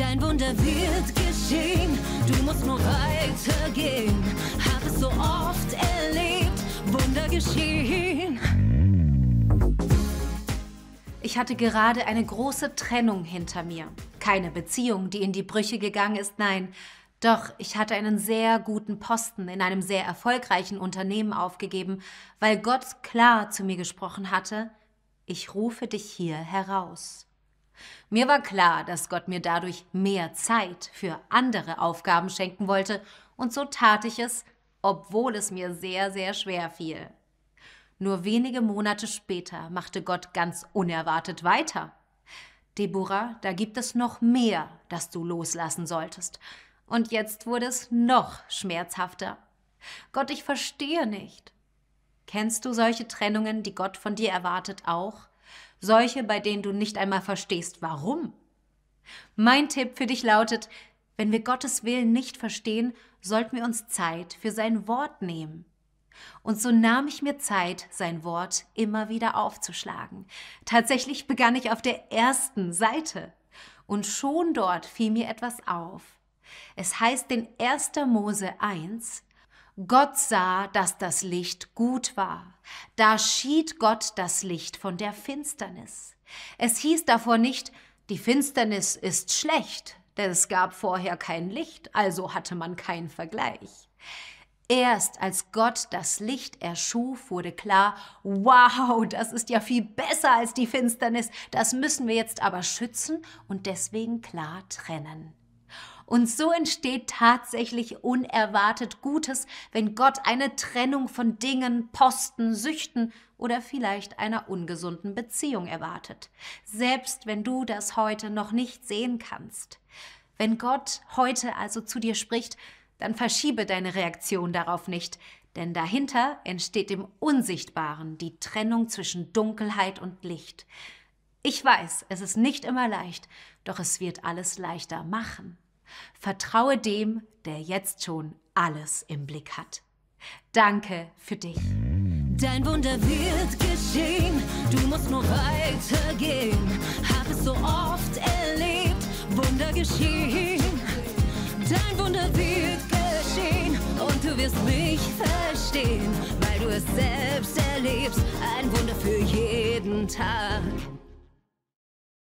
Dein Wunder wird geschehen, du musst nur weitergehen. Hab es so oft erlebt, Wunder geschehen. Ich hatte gerade eine große Trennung hinter mir. Keine Beziehung, die in die Brüche gegangen ist, nein. Doch ich hatte einen sehr guten Posten in einem sehr erfolgreichen Unternehmen aufgegeben, weil Gott klar zu mir gesprochen hatte, ich rufe dich hier heraus. Mir war klar, dass Gott mir dadurch mehr Zeit für andere Aufgaben schenken wollte, und so tat ich es, obwohl es mir sehr, sehr schwer fiel. Nur wenige Monate später machte Gott ganz unerwartet weiter. Deborah, da gibt es noch mehr, das du loslassen solltest. Und jetzt wurde es noch schmerzhafter. Gott, ich verstehe nicht. Kennst du solche Trennungen, die Gott von dir erwartet, auch? Solche, bei denen du nicht einmal verstehst, warum? Mein Tipp für dich lautet, wenn wir Gottes Willen nicht verstehen, sollten wir uns Zeit für sein Wort nehmen. Und so nahm ich mir Zeit, sein Wort immer wieder aufzuschlagen. Tatsächlich begann ich auf der ersten Seite. Und schon dort fiel mir etwas auf. Es heißt in 1. Mose 1, Gott sah, dass das Licht gut war. Da schied Gott das Licht von der Finsternis. Es hieß davor nicht, die Finsternis ist schlecht, denn es gab vorher kein Licht, also hatte man keinen Vergleich. Erst als Gott das Licht erschuf, wurde klar, wow, das ist ja viel besser als die Finsternis, das müssen wir jetzt aber schützen und deswegen klar trennen. Und so entsteht tatsächlich unerwartet Gutes, wenn Gott eine Trennung von Dingen, Posten, Süchten oder vielleicht einer ungesunden Beziehung erwartet. Selbst wenn du das heute noch nicht sehen kannst. Wenn Gott heute also zu dir spricht, dann verschiebe deine Reaktion darauf nicht, denn dahinter entsteht im Unsichtbaren die Trennung zwischen Dunkelheit und Licht. Ich weiß, es ist nicht immer leicht, doch es wird alles leichter machen. Vertraue dem, der jetzt schon alles im Blick hat. Danke für dich. Dein Wunder wird geschehen, du musst nur weitergehen. Hab es so oft erlebt, Wunder geschehen. Dein Wunder wird geschehen und du wirst mich verstehen, weil du es selbst erlebst. Ein Wunder für jeden Tag.